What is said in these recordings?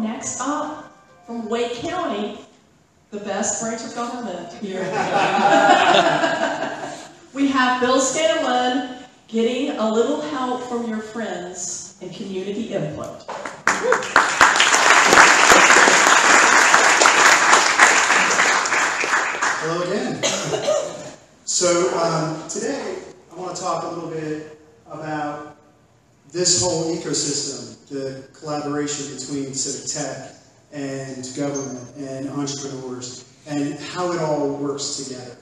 next up from Wake County, the best branch of government here. we have Bill Scanlon getting a little help from your friends and community input. Hello again. So um, today I want to talk a little bit about this whole ecosystem, the collaboration between civic tech and government and entrepreneurs, and how it all works together.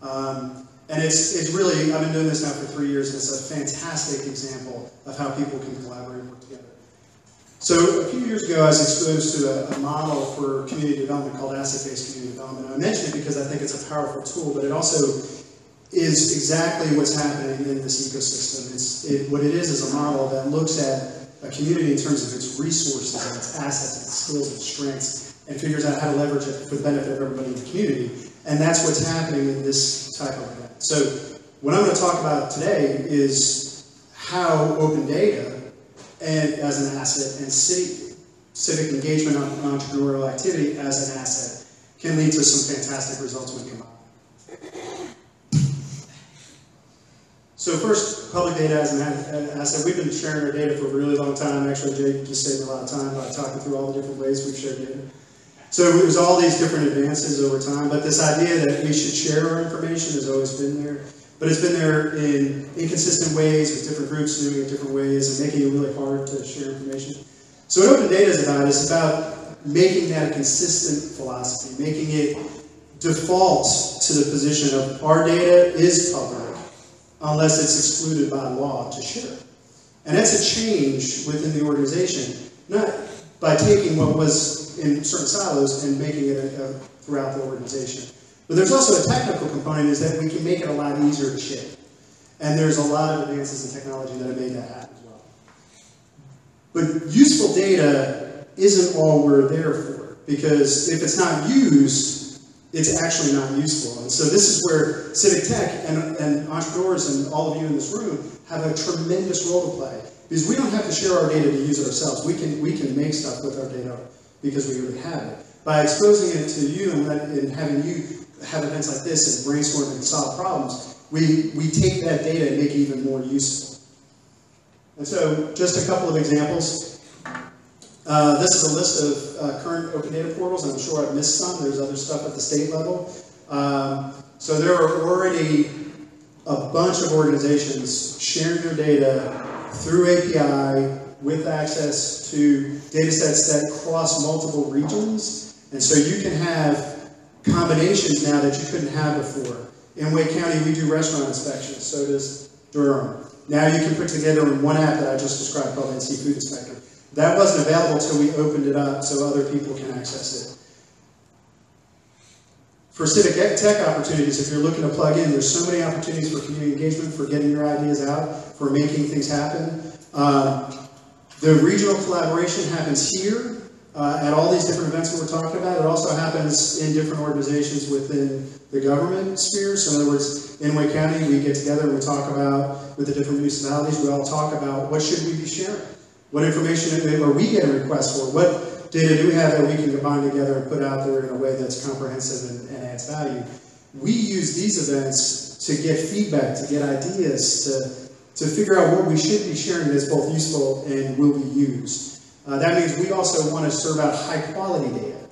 Um, and it's, it's really, I've been doing this now for three years, and it's a fantastic example of how people can collaborate and work together. So a few years ago, I was exposed to a, a model for community development called asset-based community development. I mention it because I think it's a powerful tool, but it also is exactly what's happening in this ecosystem. It's, it, what it is is a model that looks at a community in terms of its resources and its assets, its skills, its strengths, and figures out how to leverage it for the benefit of everybody in the community. And that's what's happening in this type of event. So what I'm going to talk about today is how open data and as an asset and city, civic engagement on entrepreneurial activity as an asset can lead to some fantastic results when combined. So first, public data as an asset. We've been sharing our data for a really long time. Actually, Jay just saved a lot of time by talking through all the different ways we've shared data. So there's all these different advances over time, but this idea that we should share our information has always been there. But it's been there in inconsistent ways, with different groups doing it different ways, and making it really hard to share information. So what open data is about is about making that a consistent philosophy, making it default to the position of our data is public unless it's excluded by law to share. And that's a change within the organization, not by taking what was in certain silos and making it a, a, throughout the organization. But there's also a technical component is that we can make it a lot easier to share. And there's a lot of advances in technology that have made that happen as well. But useful data isn't all we're there for, because if it's not used, it's actually not useful. And so this is where civic tech and, and entrepreneurs and all of you in this room have a tremendous role to play. Because we don't have to share our data to use it ourselves. We can, we can make stuff with our data because we already have it. By exposing it to you and, let, and having you have events like this and brainstorm and solve problems, we, we take that data and make it even more useful. And so just a couple of examples. Uh, this is a list of uh, current open data portals, I'm sure I've missed some. There's other stuff at the state level. Um, so there are already a bunch of organizations sharing their data through API with access to data sets that cross multiple regions. And so you can have combinations now that you couldn't have before. In Wake County, we do restaurant inspections, so does Durham. Now you can put together in one app that I just described called NC Food Inspector that wasn't available until we opened it up so other people can access it. For civic tech opportunities, if you're looking to plug in, there's so many opportunities for community engagement, for getting your ideas out, for making things happen. Um, the regional collaboration happens here uh, at all these different events that we're talking about. It also happens in different organizations within the government sphere. So in other words, in Wake County, we get together and we talk about, with the different municipalities, we all talk about what should we be sharing. What information are we getting requests for? What data do we have that we can combine together and put out there in a way that's comprehensive and, and adds value? We use these events to get feedback, to get ideas, to, to figure out what we should be sharing that's both useful and will be used. Uh, that means we also want to serve out high quality data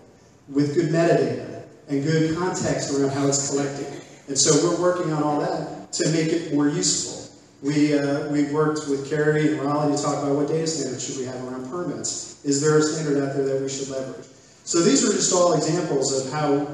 with good metadata and good context around how it's collected. And so we're working on all that to make it more useful. We, uh, we've worked with Cary and Raleigh to talk about what data standards should we have around permits. Is there a standard out there that we should leverage? So these are just all examples of how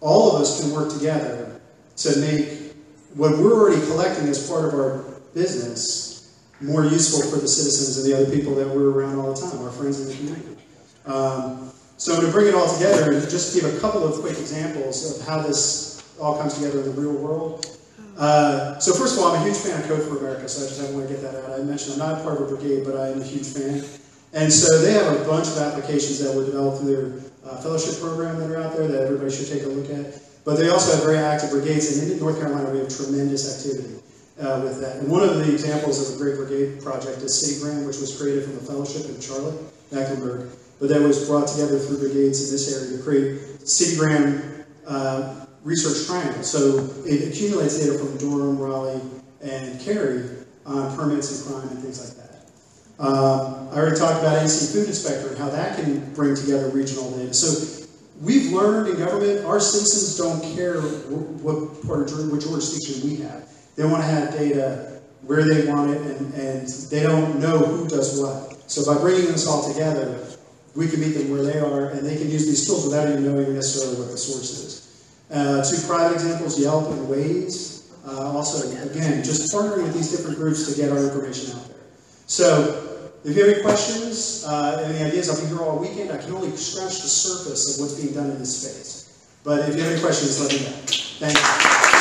all of us can work together to make what we're already collecting as part of our business more useful for the citizens and the other people that we're around all the time, our friends in the community. Um, so to bring it all together and just give a couple of quick examples of how this all comes together in the real world. Uh, so first of all, I'm a huge fan of Code for America, so I just want to get that out. I mentioned I'm not part of a brigade, but I am a huge fan. And so they have a bunch of applications that were developed through their uh, fellowship program that are out there that everybody should take a look at. But they also have very active brigades, and in North Carolina we have tremendous activity uh, with that. And one of the examples of a great brigade project is CityGram, which was created from a fellowship in Charlotte, Mecklenburg. but that was brought together through brigades in this area to create CityGram uh, Research Triangle. So it accumulates data from Durham, Raleigh, and Cary on permits and crime and things like that. Um, I already talked about NC Food Inspector and how that can bring together regional data. So we've learned in government, our citizens don't care what part of what jurisdiction we have. They want to have data where they want it, and, and they don't know who does what. So by bringing this all together, we can meet them where they are, and they can use these tools without even knowing necessarily what the source is. Uh, two private examples, Yelp and Waze. Uh, also, again, just partnering with these different groups to get our information out there. So, if you have any questions, uh, any ideas, I'll be here all weekend. I can only scratch the surface of what's being done in this space. But if you have any questions, let me know. Thank you.